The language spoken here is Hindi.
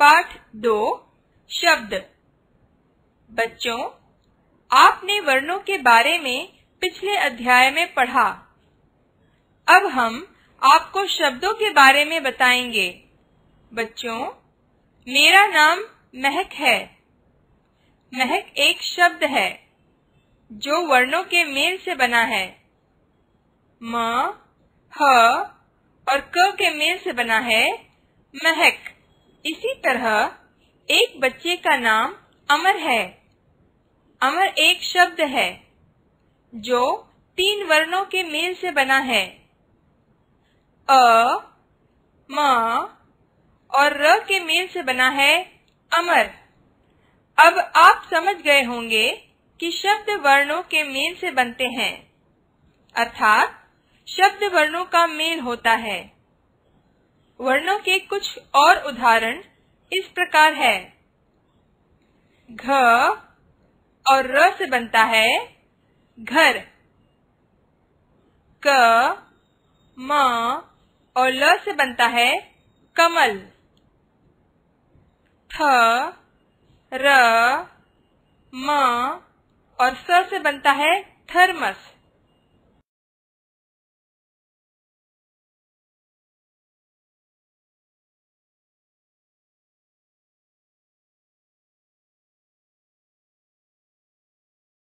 पाठ दो, शब्द। बच्चों, आपने वर्णों के बारे में पिछले अध्याय में पढ़ा। अब हम आपको शब्दों के बारे में बताएँगे। बच्चों, मेरा नाम महक है। महक एक शब्द है, जो वर्णों के मेल से बना है। म, ह और क के मेल से बना है, महक। इसी तरह एक बच्चे का नाम अमर है। अमर एक शब्द है, जो तीन वर्णों के मेल से बना है। अ, म, और र के मेल से बना है अमर। अब आप समझ गए होंगे कि शब्द वर्णों के मेल से बनते हैं, अर्थात शब्द वर्णों का मेल होता है। वर्णों के कुछ और उदाहरण इस प्रकार है। घ और र से बनता है घर। क, म और ल से बनता है कमल। थ र, म और स से बनता है थर्मस।